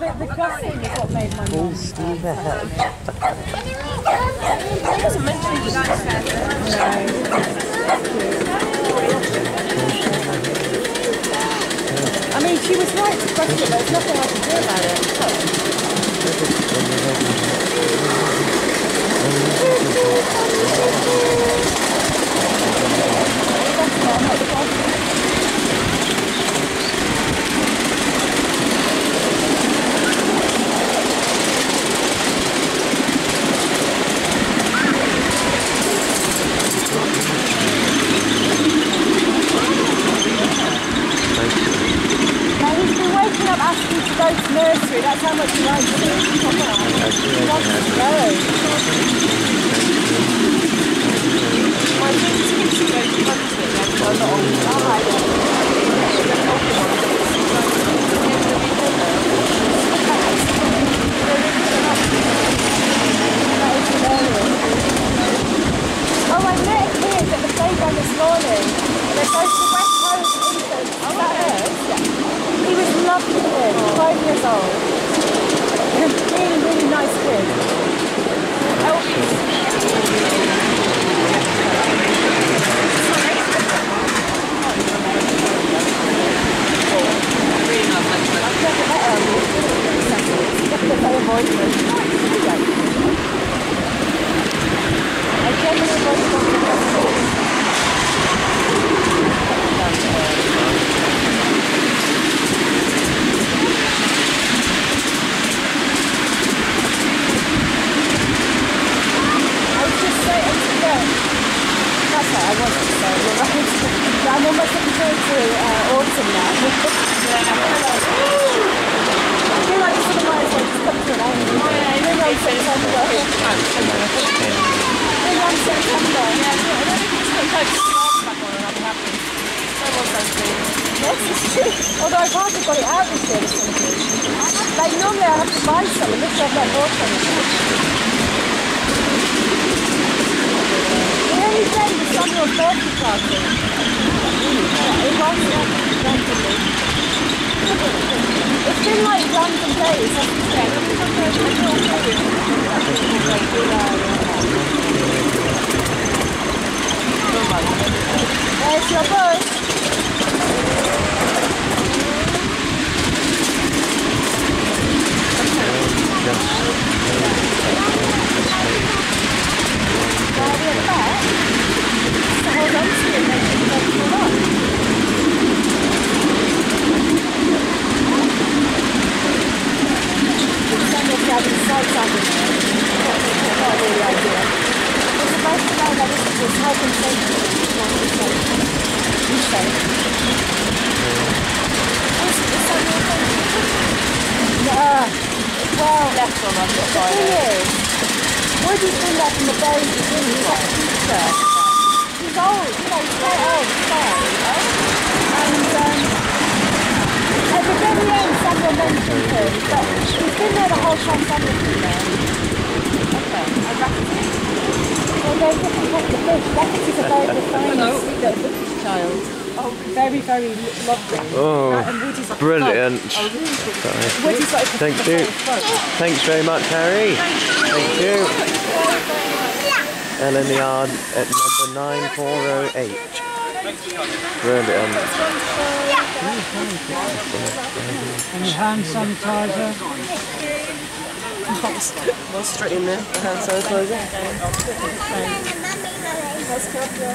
the, the crossing is what made my Full ahead. It doesn't mention the downstairs. I mean, she was right to question it, but there's nothing I can do about it. Thì đa trang là thứ 去 I wanted to say. You're right. I'm almost looking forward to uh, autumn now. I feel like sort of might as well come to an end. Maybe on September. Maybe on September. Yes, it's true. Although I've hardly got it out this year. Like normally I have to buy some, and this year I've any. The only day the randomly. It's been like random days. hasn't it? There's your boy. Now we're back. So hold on to it and then you can pull up. Some of the other sites are not really ideal. It's about to know that this is health and safety. not the safety. You say. Is, is that your. Well, Left on us the thing is, Woody's been there from the very beginning. He's teacher. He's old, you know, he's quite old, he's fine. And um, at the very end, Samuel mentioned him, but he's been there the whole time Samuel's been there. Hello. child. Oh, very, very lovely. Oh, and like brilliant. Oh, really? Like Thank you. Thanks very much, Harry. Thank you. LNER at number 9408. Brilliant. Any hand sanitizer? Straight in there. The hand sanitizer. Was glaubt ihr?